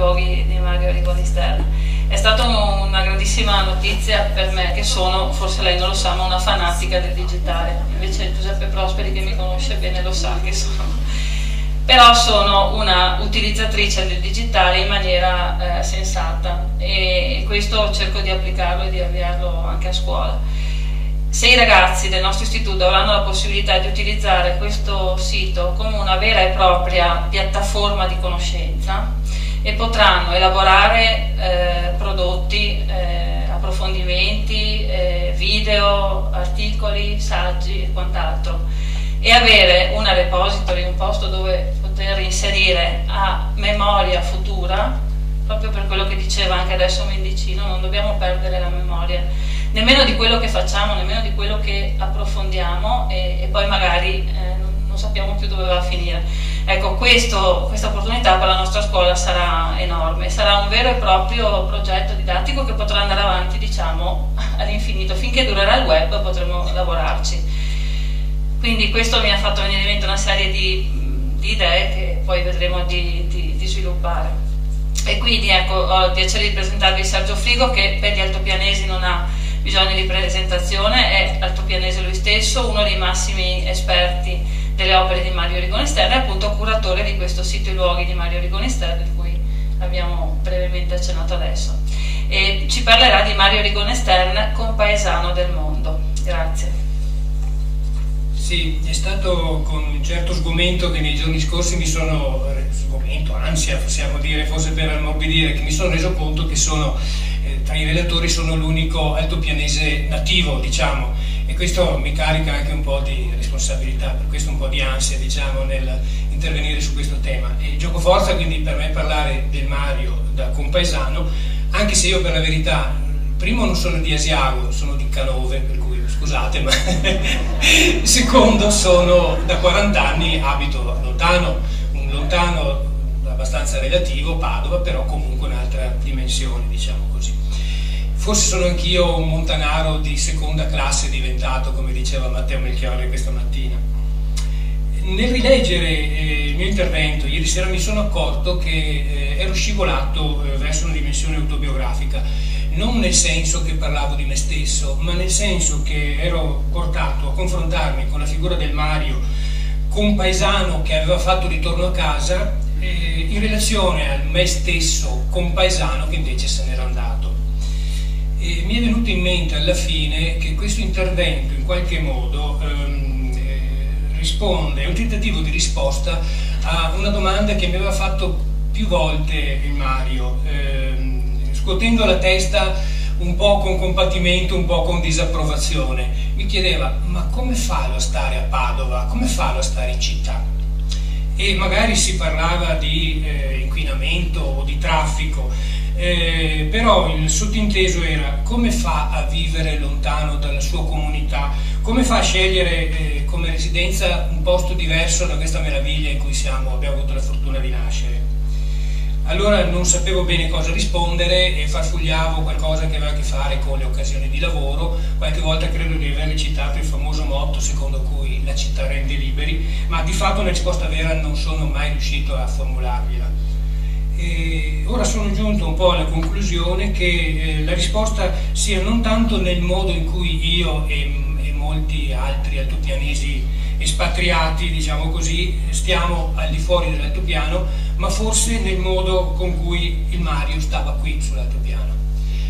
luoghi di Mario Rigoni Stern. È stata una grandissima notizia per me che sono, forse lei non lo sa, ma una fanatica del digitale. Invece Giuseppe Prosperi che mi conosce bene lo sa che sono. Però sono una utilizzatrice del digitale in maniera eh, sensata e questo cerco di applicarlo e di avviarlo anche a scuola. Se i ragazzi del nostro istituto avranno la possibilità di utilizzare questo sito come una vera e propria piattaforma di conoscenza e potranno elaborare eh, prodotti, eh, approfondimenti, eh, video, articoli, saggi e quant'altro. E avere una repository, un posto dove poter inserire a memoria futura, proprio per quello che diceva anche adesso Mendicino, non dobbiamo perdere la memoria. Nemmeno di quello che facciamo, nemmeno di quello che approfondiamo e, e poi magari eh, non, sappiamo più dove va a finire. Ecco, questo, questa opportunità per la nostra scuola sarà enorme, sarà un vero e proprio progetto didattico che potrà andare avanti, diciamo, all'infinito, finché durerà il web potremo lavorarci. Quindi questo mi ha fatto venire in mente una serie di, di idee che poi vedremo di, di, di sviluppare. E quindi ecco, ho il piacere di presentarvi Sergio Frigo che per gli altopianesi non ha bisogno di presentazione, è altopianese lui stesso, uno dei massimi esperti delle opere di Mario Rigoni Stern appunto curatore di questo sito e luoghi di Mario Rigoni Stern, di cui abbiamo brevemente accennato adesso. E ci parlerà di Mario Rigoni Stern, compaesano del mondo. Grazie. Sì, è stato con un certo sgomento che nei giorni scorsi mi sono, sgomento, ansia possiamo dire, forse per ammorbidire, che mi sono reso conto che sono eh, tra i relatori sono l'unico altopianese nativo, diciamo, e questo mi carica anche un po' di responsabilità, per questo un po' di ansia, diciamo, nel intervenire su questo tema. E gioco forza quindi per me parlare del Mario da compaesano, anche se io per la verità, primo non sono di Asiago, sono di Canove, per cui scusate, ma secondo sono da 40 anni, abito lontano, un lontano abbastanza relativo, Padova, però comunque un'altra dimensione, diciamo così. Forse sono anch'io un montanaro di seconda classe diventato, come diceva Matteo Melchiorri questa mattina. Nel rileggere eh, il mio intervento ieri sera mi sono accorto che eh, ero scivolato eh, verso una dimensione autobiografica, non nel senso che parlavo di me stesso, ma nel senso che ero portato a confrontarmi con la figura del Mario, compaesano che aveva fatto ritorno a casa, eh, in relazione al me stesso compaesano che invece se n'era andato. E mi è venuto in mente alla fine che questo intervento in qualche modo ehm, eh, risponde, è un tentativo di risposta a una domanda che mi aveva fatto più volte Mario, ehm, scuotendo la testa un po' con compatimento, un po' con disapprovazione. Mi chiedeva, ma come fa a stare a Padova? Come fa a stare in città? E magari si parlava di eh, inquinamento o di traffico, eh, però il sottinteso era come fa a vivere lontano dalla sua comunità, come fa a scegliere eh, come residenza un posto diverso da questa meraviglia in cui siamo, abbiamo avuto la fortuna di nascere. Allora non sapevo bene cosa rispondere e farfugliavo qualcosa che aveva a che fare con le occasioni di lavoro, qualche volta credo di aver citato il famoso motto secondo cui la città rende liberi, ma di fatto una risposta vera non sono mai riuscito a formulargliela. E ora sono giunto un po' alla conclusione che eh, la risposta sia non tanto nel modo in cui io e, e molti altri altopianesi espatriati, diciamo così, stiamo al di fuori dell'altopiano, ma forse nel modo con cui il Mario stava qui sull'altopiano.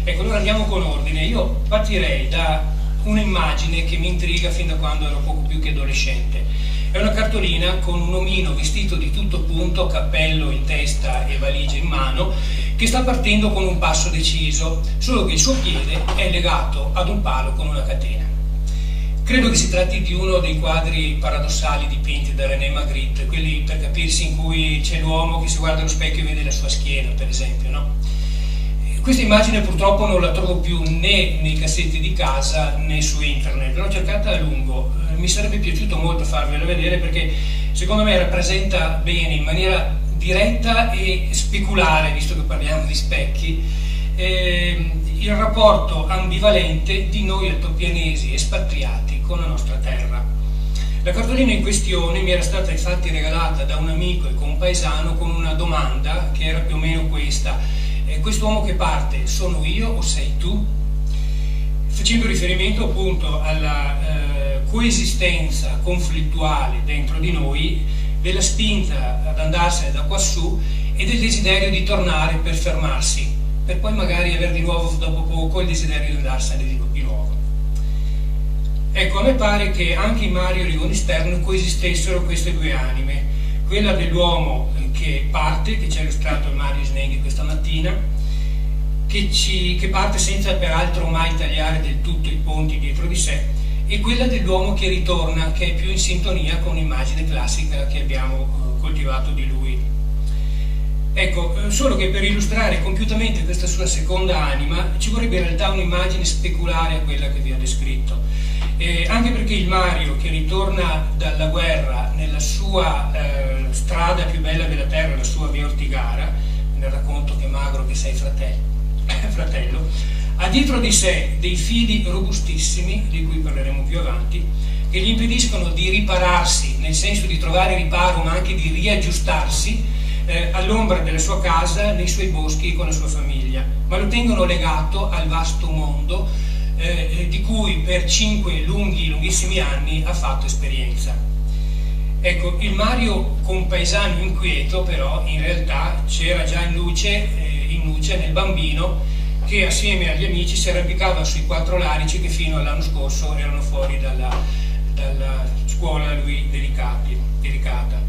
Ecco, allora andiamo con ordine. Io partirei da un'immagine che mi intriga fin da quando ero poco più che adolescente è una cartolina con un omino vestito di tutto punto, cappello in testa e valigia in mano, che sta partendo con un passo deciso, solo che il suo piede è legato ad un palo con una catena. Credo che si tratti di uno dei quadri paradossali dipinti da René Magritte, quelli per capirsi in cui c'è l'uomo che si guarda allo specchio e vede la sua schiena, per esempio, no? Questa immagine purtroppo non la trovo più né nei cassetti di casa né su internet, l'ho cercata a lungo, mi sarebbe piaciuto molto farvelo vedere perché secondo me rappresenta bene in maniera diretta e speculare, visto che parliamo di specchi, eh, il rapporto ambivalente di noi altopianesi espatriati con la nostra terra. La cartolina in questione mi era stata infatti regalata da un amico e compaesano con una domanda che era più o meno questa. Eh, quest'uomo che parte, sono io o sei tu? Facendo riferimento appunto alla eh, coesistenza conflittuale dentro di noi, della spinta ad andarsene da quassù e del desiderio di tornare per fermarsi, per poi magari avere di nuovo dopo poco il desiderio di andarsene di, nuovo. Ecco, a me pare che anche in Mario Rigoni Stern coesistessero queste due anime, quella dell'uomo che parte, che ci ha illustrato il Mario Sneghi questa mattina, che, ci, che parte senza peraltro mai tagliare del tutto i ponti dietro di sé, e quella dell'uomo che ritorna, che è più in sintonia con l'immagine classica che abbiamo eh, coltivato di lui Ecco, eh, solo che per illustrare compiutamente questa sua seconda anima ci vorrebbe in realtà un'immagine speculare a quella che vi ho descritto. Eh, anche perché il Mario che ritorna dalla guerra nella sua eh, strada più bella della terra, la sua via Ortigara, nel racconto che magro che sei fratello, fratello, ha dietro di sé dei fili robustissimi, di cui parleremo più avanti, che gli impediscono di ripararsi, nel senso di trovare riparo, ma anche di riaggiustarsi eh, all'ombra della sua casa, nei suoi boschi con la sua famiglia, ma lo tengono legato al vasto mondo eh, eh, di cui per cinque lunghi, lunghissimi anni ha fatto esperienza. Ecco, il Mario compaesano inquieto però in realtà c'era già in luce, eh, in luce nel bambino che assieme agli amici si arrampicava sui quattro larici che fino all'anno scorso erano fuori dalla, dalla scuola a lui dedicati, dedicata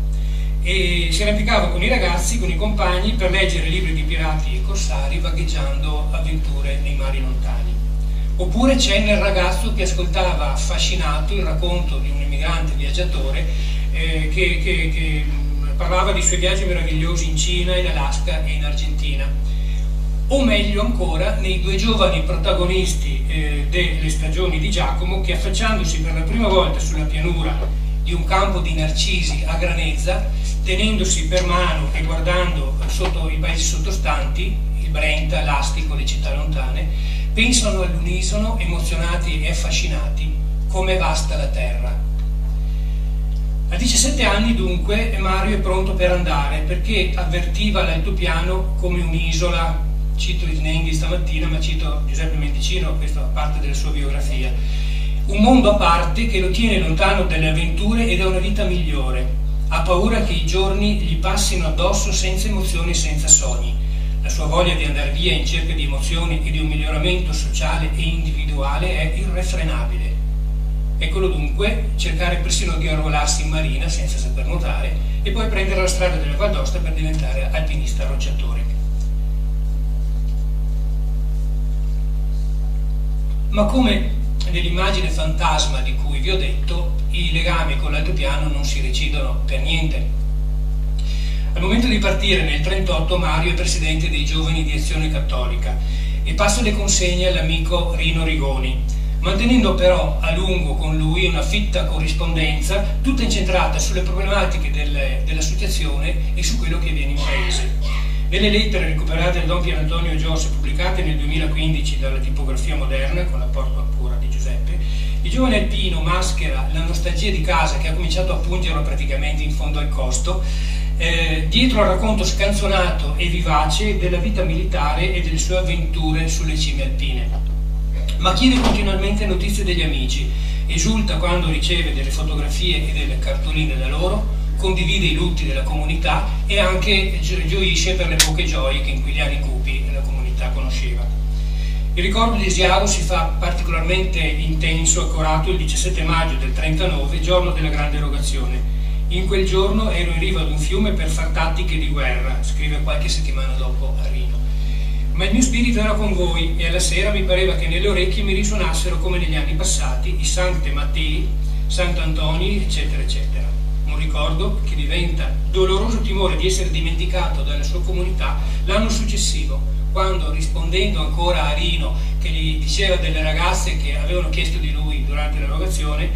e si arrampicava con i ragazzi, con i compagni, per leggere libri di pirati e corsari vagheggiando avventure nei mari lontani. Oppure c'è nel ragazzo che ascoltava affascinato il racconto di un immigrante viaggiatore eh, che, che, che parlava dei suoi viaggi meravigliosi in Cina, in Alaska e in Argentina. O meglio ancora, nei due giovani protagonisti eh, delle stagioni di Giacomo che affacciandosi per la prima volta sulla pianura di un campo di narcisi a Granezza, tenendosi per mano e guardando sotto i paesi sottostanti, il Brenta, l'Astico, le città lontane, pensano all'unisono, emozionati e affascinati, come vasta la terra. A 17 anni dunque Mario è pronto per andare perché avvertiva l'altopiano come un'isola, cito Isnenghi stamattina ma cito Giuseppe Mendicino, questa parte della sua biografia, un mondo a parte che lo tiene lontano dalle avventure e da una vita migliore. Ha paura che i giorni gli passino addosso senza emozioni e senza sogni. La sua voglia di andare via in cerca di emozioni e di un miglioramento sociale e individuale è irrefrenabile. Eccolo dunque cercare persino di arruolarsi in marina senza saper nuotare e poi prendere la strada della Val d'Osta per diventare alpinista rocciatore. Ma come nell'immagine fantasma di cui vi ho detto, i legami con l'altopiano non si recidono per niente. Al momento di partire nel 1938 Mario è presidente dei giovani di Azione Cattolica e passa le consegne all'amico Rino Rigoni, mantenendo però a lungo con lui una fitta corrispondenza tutta incentrata sulle problematiche del, dell'associazione e su quello che avviene in paese. Nelle lettere recuperate da Don Pier Antonio Giossi, pubblicate nel 2015 dalla tipografia moderna, con l'apporto a cura di Giuseppe, il giovane alpino maschera la nostalgia di casa che ha cominciato a pungerlo praticamente in fondo al costo, eh, dietro al racconto scanzonato e vivace della vita militare e delle sue avventure sulle cime alpine. Ma chiede continuamente notizie degli amici, esulta quando riceve delle fotografie e delle cartoline da loro, condivide i lutti della comunità e anche gioisce per le poche gioie che in quegli anni cupi la comunità conosceva. Il ricordo di Esiago si fa particolarmente intenso e accorato il 17 maggio del 39, giorno della grande erogazione. In quel giorno ero in riva ad un fiume per far tattiche di guerra, scrive qualche settimana dopo a Rino. Ma il mio spirito era con voi e alla sera mi pareva che nelle orecchie mi risuonassero come negli anni passati i Sancte Mattei, Sant'Antoni, eccetera, eccetera un ricordo che diventa doloroso timore di essere dimenticato dalla sua comunità l'anno successivo, quando rispondendo ancora a Rino che gli diceva delle ragazze che avevano chiesto di lui durante l'erogazione,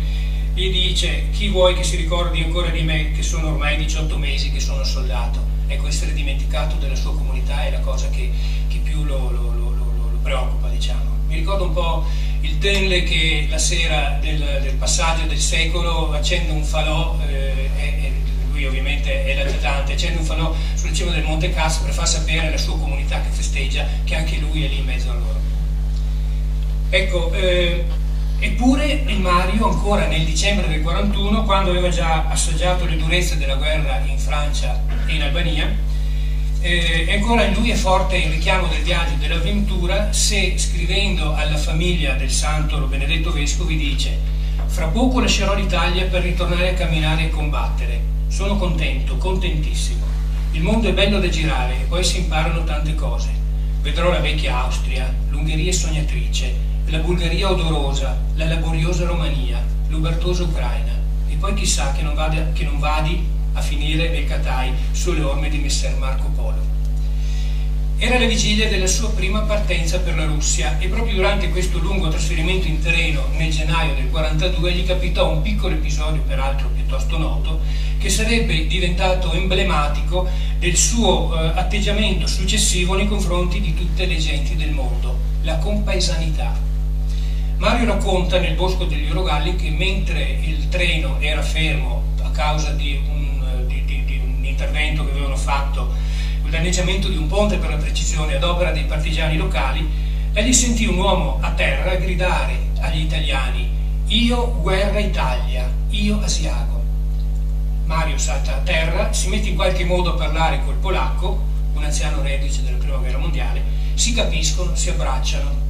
gli dice chi vuoi che si ricordi ancora di me che sono ormai 18 mesi che sono soldato. Ecco, essere dimenticato della sua comunità è la cosa che, che più lo, lo, lo, lo preoccupa, diciamo. Mi ricordo un po' il Tenle che la sera del, del passaggio del secolo accende un falò, eh, e, lui ovviamente è l'agitante, un falò sul cimo del Monte Casso per far sapere alla sua comunità che festeggia che anche lui è lì in mezzo a loro. Ecco, eh, eppure il Mario ancora nel dicembre del 41, quando aveva già assaggiato le durezze della guerra in Francia e in Albania, eh, ancora in lui è forte il richiamo del viaggio e dell'avventura se scrivendo alla famiglia del santo benedetto vescovi dice fra poco lascerò l'Italia per ritornare a camminare e combattere. Sono contento, contentissimo. Il mondo è bello da girare e poi si imparano tante cose. Vedrò la vecchia Austria, l'Ungheria sognatrice la Bulgaria odorosa, la laboriosa Romania, l'ubertosa Ucraina. E poi chissà che non, vada, che non vadi a finire nel Catai sulle orme di Messer Marco Polo. Era la vigilia della sua prima partenza per la Russia e proprio durante questo lungo trasferimento in treno nel gennaio del 42 gli capitò un piccolo episodio, peraltro piuttosto noto, che sarebbe diventato emblematico del suo eh, atteggiamento successivo nei confronti di tutte le genti del mondo, la compaesanità. Mario racconta nel Bosco degli Orogalli che mentre il treno era fermo a causa di un intervento che avevano fatto, danneggiamento di un ponte per la precisione ad opera dei partigiani locali, egli sentì un uomo a terra gridare agli italiani io guerra Italia, io Asiago. Mario salta a terra, si mette in qualche modo a parlare col polacco, un anziano reduce della prima guerra mondiale, si capiscono, si abbracciano.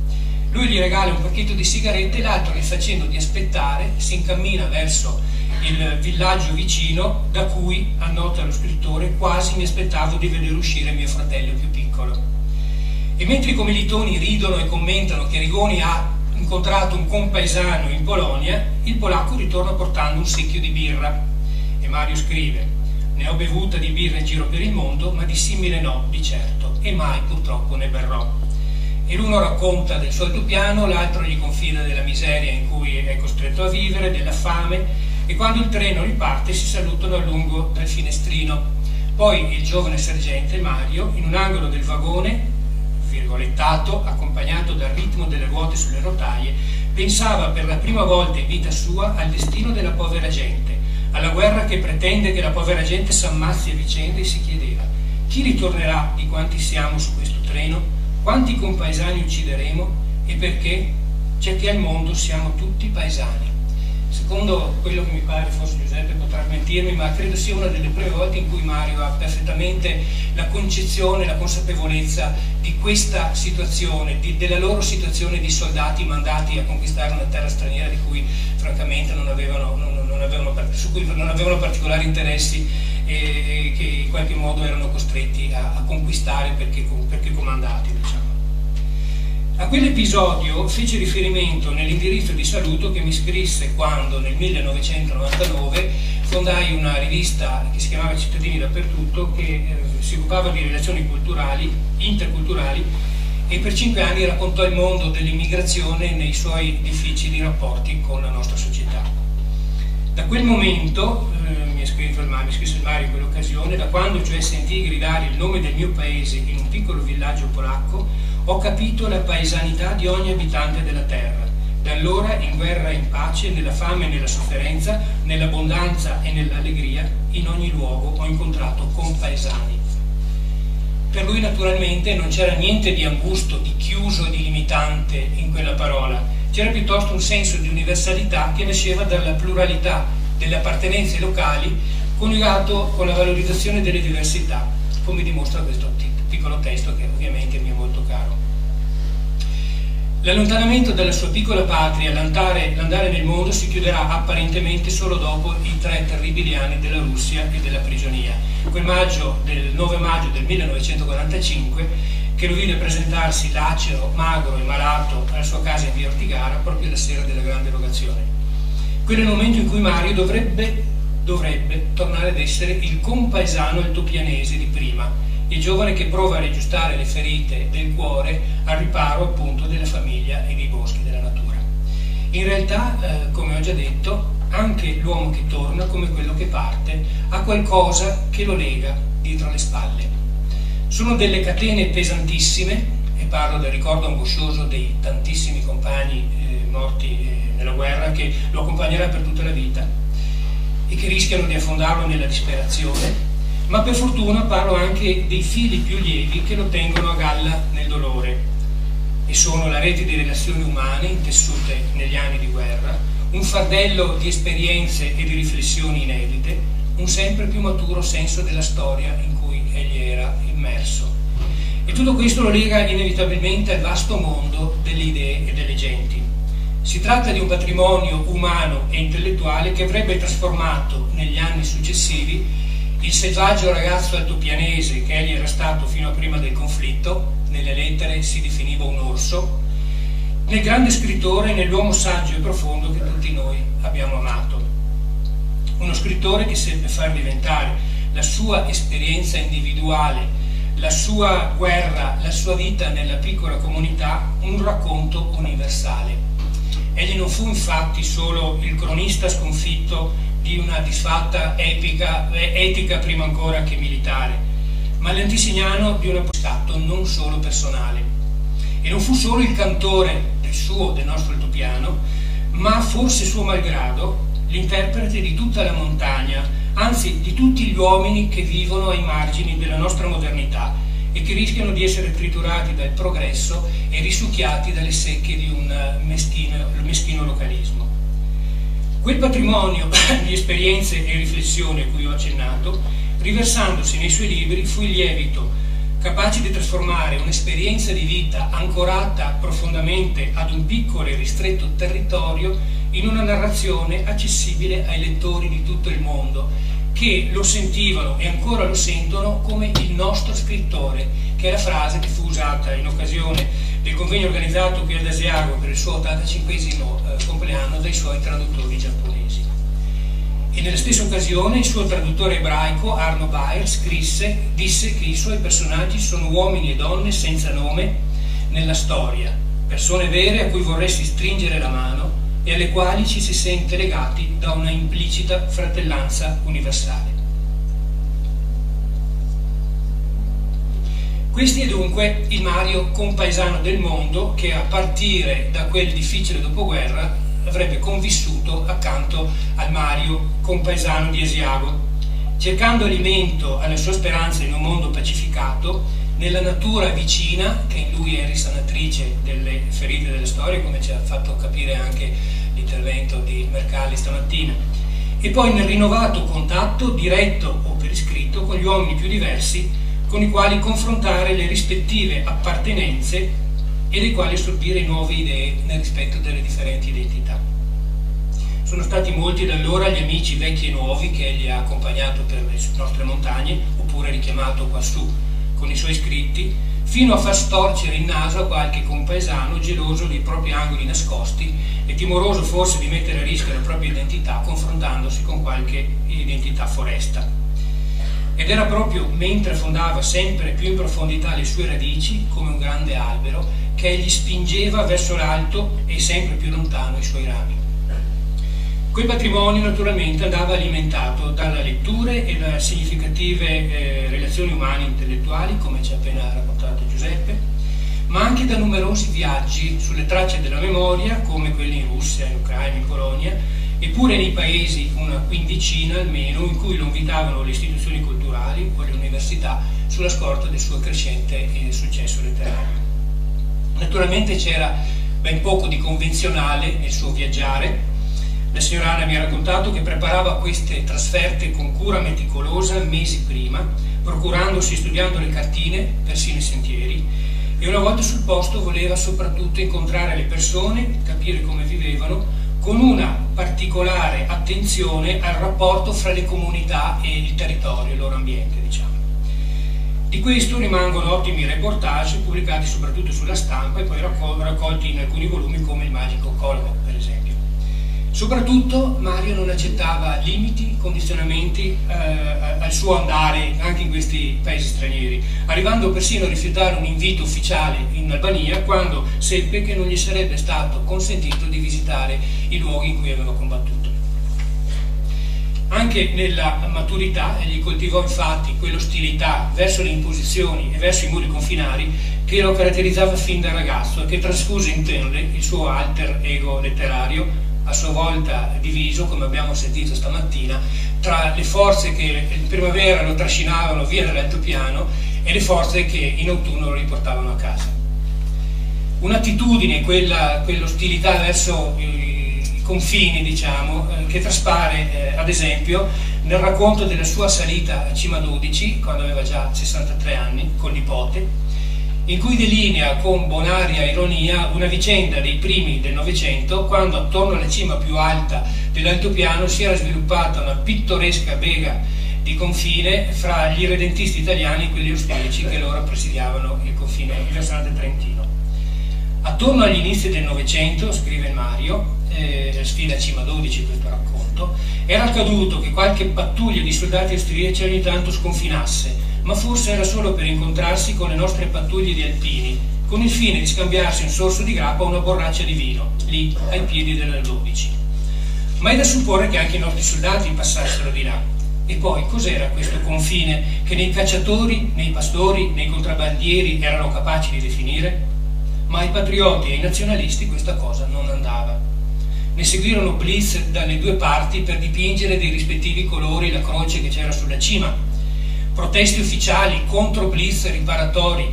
Lui gli regala un pacchetto di sigarette e l'altro, facendo di aspettare, si incammina verso il villaggio vicino da cui, annota lo scrittore, quasi mi aspettavo di vedere uscire mio fratello più piccolo. E mentre i commilitoni ridono e commentano che Rigoni ha incontrato un compaesano in Polonia, il polacco ritorna portando un secchio di birra. E Mario scrive, ne ho bevuta di birra in giro per il mondo, ma di simile no, di certo, e mai purtroppo ne berrò. E l'uno racconta del suo piano, l'altro gli confida della miseria in cui è costretto a vivere, della fame, e quando il treno riparte si salutano a lungo dal finestrino. Poi il giovane sergente Mario, in un angolo del vagone, virgolettato, accompagnato dal ritmo delle ruote sulle rotaie, pensava per la prima volta in vita sua al destino della povera gente, alla guerra che pretende che la povera gente s'ammazzi a vicenda e si chiedeva chi ritornerà di quanti siamo su questo treno, quanti compaesani uccideremo e perché? C'è che al mondo siamo tutti paesani secondo quello che mi pare, forse Giuseppe potrà mentirmi, ma credo sia una delle prime volte in cui Mario ha perfettamente la concezione, la consapevolezza di questa situazione, di, della loro situazione di soldati mandati a conquistare una terra straniera di cui francamente non avevano, non, non avevano, su cui non avevano particolari interessi e, che in qualche modo erano costretti a, a conquistare perché, perché comandati. Diciamo. A quell'episodio fece riferimento nell'indirizzo di saluto che mi scrisse quando nel 1999 fondai una rivista che si chiamava Cittadini dappertutto che eh, si occupava di relazioni culturali, interculturali e per cinque anni raccontò il mondo dell'immigrazione nei suoi difficili rapporti con la nostra società. Da quel momento, eh, mi, ha scritto il Mario, mi scrisse il Mario in quell'occasione, da quando cioè sentii gridare il nome del mio paese in un piccolo villaggio polacco, ho capito la paesanità di ogni abitante della terra. Da allora, in guerra e in pace, nella fame e nella sofferenza, nell'abbondanza e nell'allegria, in ogni luogo ho incontrato compaesani. Per lui naturalmente non c'era niente di angusto, di chiuso, di limitante in quella parola, c'era piuttosto un senso di universalità che nasceva dalla pluralità delle appartenenze locali coniugato con la valorizzazione delle diversità, come dimostra questo piccolo testo che ovviamente mi è molto caro. L'allontanamento dalla sua piccola patria, l'andare, nel mondo, si chiuderà apparentemente solo dopo i tre terribili anni della Russia e della prigionia. Quel maggio del 9 maggio del 1945 che lo vide presentarsi lacero, magro e malato alla sua casa in via Ortigara proprio la sera della grande erogazione. Quello è il momento in cui Mario dovrebbe, dovrebbe tornare ad essere il compaesano altopianese di prima, il giovane che prova a riaggiustare le ferite del cuore al riparo appunto della famiglia e dei boschi della natura. In realtà, eh, come ho già detto, anche l'uomo che torna, come quello che parte, ha qualcosa che lo lega dietro le spalle. Sono delle catene pesantissime, e parlo del ricordo angoscioso dei tantissimi compagni eh, morti eh, nella guerra che lo accompagnerà per tutta la vita e che rischiano di affondarlo nella disperazione, ma per fortuna parlo anche dei fili più lievi che lo tengono a galla nel dolore e sono la rete di relazioni umane intessute negli anni di guerra, un fardello di esperienze e di riflessioni inedite, un sempre più maturo senso della storia in cui egli era immerso. E tutto questo lo lega inevitabilmente al vasto mondo delle idee e delle genti. Si tratta di un patrimonio umano e intellettuale che avrebbe trasformato negli anni successivi il selvaggio ragazzo altopianese che egli era stato fino a prima del conflitto, nelle lettere si definiva un orso, nel grande scrittore, nell'uomo saggio e profondo che tutti noi abbiamo amato. Uno scrittore che seppe far diventare la sua esperienza individuale, la sua guerra, la sua vita nella piccola comunità, un racconto universale. Egli non fu infatti solo il cronista sconfitto di una disfatta epica, etica prima ancora che militare, ma l'antisignano di un scatto non solo personale. E non fu solo il cantore del suo, del nostro altopiano, ma forse suo malgrado, l'interprete di tutta la montagna, anzi di tutti gli uomini che vivono ai margini della nostra modernità e che rischiano di essere triturati dal progresso e risucchiati dalle secche di un meschino, meschino localismo. Quel patrimonio di esperienze e riflessioni a cui ho accennato riversandosi nei suoi libri fu il lievito, capace di trasformare un'esperienza di vita ancorata profondamente ad un piccolo e ristretto territorio in una narrazione accessibile ai lettori di tutto il mondo, che lo sentivano e ancora lo sentono come il nostro scrittore, che è la frase che fu usata in occasione del convegno organizzato qui ad Asiago per il suo 85 eh, compleanno dai suoi traduttori giapponesi. E nella stessa occasione il suo traduttore ebraico Arno Bayer scrisse, disse che i suoi personaggi sono uomini e donne senza nome nella storia, persone vere a cui vorresti stringere la mano e alle quali ci si sente legati da una implicita fratellanza universale. Questi è dunque il Mario compaesano del mondo che a partire da quel difficile dopoguerra avrebbe convissuto accanto al Mario compaesano di Esiago, cercando alimento alle sue speranze in un mondo pacificato, nella natura vicina, che in lui è risanatrice delle ferite delle storie, come ci ha fatto capire anche l'intervento di Mercalli stamattina, e poi nel rinnovato contatto, diretto o per iscritto, con gli uomini più diversi, con i quali confrontare le rispettive appartenenze e dei quali assorbire nuove idee nel rispetto delle differenti identità. Sono stati molti da allora gli amici vecchi e nuovi che egli ha accompagnato per le nostre montagne, oppure richiamato quassù con i suoi scritti, fino a far storcere il naso a qualche compaesano geloso dei propri angoli nascosti e timoroso forse di mettere a rischio la propria identità confrontandosi con qualche identità foresta. Ed era proprio mentre affondava sempre più in profondità le sue radici, come un grande albero, che egli spingeva verso l'alto e sempre più lontano i suoi rami. Quel patrimonio naturalmente andava alimentato dalle letture e da significative eh, relazioni umane intellettuali, come ci ha appena raccontato Giuseppe, ma anche da numerosi viaggi sulle tracce della memoria, come quelli in Russia, in Ucraina, in Polonia, eppure nei paesi, una quindicina almeno, in cui lo invitavano le istituzioni culturali o le università sulla scorta del suo crescente eh, successo letterario. Naturalmente c'era ben poco di convenzionale nel suo viaggiare. La signora Anna mi ha raccontato che preparava queste trasferte con cura meticolosa mesi prima, procurandosi e studiando le cartine, persino i sentieri, e una volta sul posto voleva soprattutto incontrare le persone, capire come vivevano, con una particolare attenzione al rapporto fra le comunità e il territorio, il loro ambiente, diciamo. Di questo rimangono ottimi reportage pubblicati soprattutto sulla stampa e poi raccolti in alcuni volumi come il magico esempio. Soprattutto Mario non accettava limiti, condizionamenti eh, al suo andare anche in questi paesi stranieri, arrivando persino a rifiutare un invito ufficiale in Albania quando seppe che non gli sarebbe stato consentito di visitare i luoghi in cui aveva combattuto. Anche nella maturità egli coltivò infatti quell'ostilità verso le imposizioni e verso i muri confinari che lo caratterizzava fin da ragazzo e che trasfuse in intende il suo alter ego letterario, a sua volta diviso, come abbiamo sentito stamattina, tra le forze che in primavera lo trascinavano via dall'altopiano e le forze che in autunno lo riportavano a casa. Un'attitudine, quell'ostilità verso i confini, diciamo, eh, che traspare, eh, ad esempio, nel racconto della sua salita a Cima 12, quando aveva già 63 anni, con nipote, in cui delinea con bonaria ironia una vicenda dei primi del Novecento, quando attorno alla cima più alta dell'altopiano si era sviluppata una pittoresca bega di confine fra gli irredentisti italiani e quelli austriaci che loro presidiavano il confine, il versante trentino. Attorno agli inizi del Novecento, scrive Mario, eh, sfida Cima 12 questo racconto, era accaduto che qualche pattuglia di soldati austriaci ogni tanto sconfinasse, ma forse era solo per incontrarsi con le nostre pattuglie di alpini, con il fine di scambiarsi un sorso di grappa o una borraccia di vino, lì ai piedi della 12. Ma è da supporre che anche i nostri soldati passassero di là. E poi cos'era questo confine che nei cacciatori, nei pastori, nei contrabbandieri erano capaci di definire? Ma ai patrioti e ai nazionalisti questa cosa non andava. Ne seguirono blitz dalle due parti per dipingere dei rispettivi colori la croce che c'era sulla cima, proteste ufficiali contro blitz riparatori.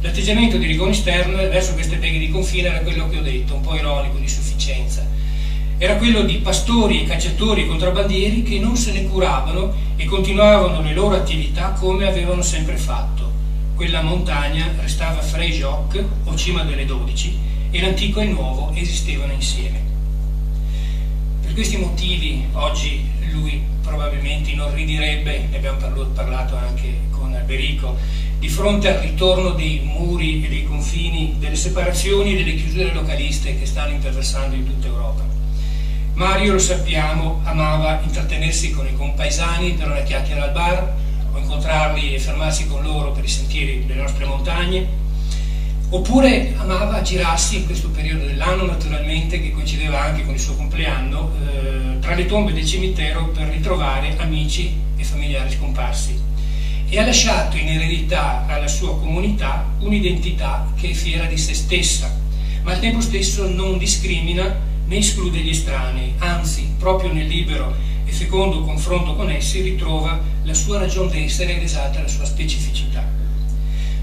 L'atteggiamento di Rigoni Stern verso queste beghe di confine era quello che ho detto, un po' ironico, di sufficienza. Era quello di pastori cacciatori e contrabbandieri che non se ne curavano e continuavano le loro attività come avevano sempre fatto. Quella montagna restava Joc, o cima delle 12, e l'antico e il nuovo esistevano insieme questi motivi oggi lui probabilmente inorridirebbe, ne abbiamo parlato anche con Alberico, di fronte al ritorno dei muri e dei confini, delle separazioni e delle chiusure localiste che stanno imperversando in tutta Europa. Mario, lo sappiamo, amava intrattenersi con i compaesani per una chiacchiera al bar, o incontrarli e fermarsi con loro per i sentieri delle nostre montagne, Oppure amava girarsi in questo periodo dell'anno, naturalmente, che coincideva anche con il suo compleanno, eh, tra le tombe del cimitero per ritrovare amici e familiari scomparsi. E ha lasciato in eredità alla sua comunità un'identità che è fiera di se stessa, ma al tempo stesso non discrimina né esclude gli estranei, anzi, proprio nel libero e fecondo confronto con essi ritrova la sua ragione d'essere ed esalta la sua specificità.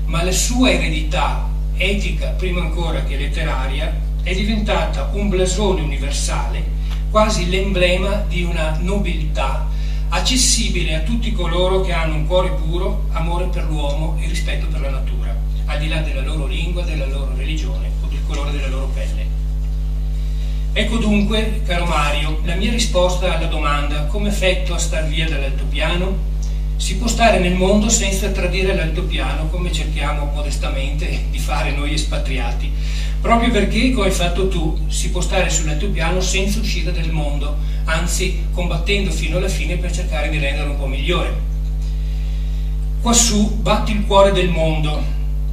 Ma la sua eredità etica prima ancora che letteraria, è diventata un blasone universale, quasi l'emblema di una nobiltà accessibile a tutti coloro che hanno un cuore puro, amore per l'uomo e rispetto per la natura, al di là della loro lingua, della loro religione o del colore della loro pelle. Ecco dunque, caro Mario, la mia risposta alla domanda come effetto a star via dall'altopiano si può stare nel mondo senza tradire l'altopiano come cerchiamo modestamente di fare noi espatriati, proprio perché, come hai fatto tu, si può stare sull'altopiano senza uscire dal mondo, anzi combattendo fino alla fine per cercare di renderlo un po' migliore. Quassù batti il cuore del mondo,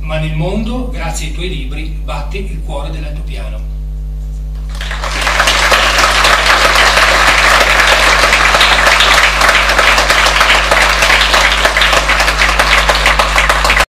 ma nel mondo, grazie ai tuoi libri, batti il cuore dell'altopiano.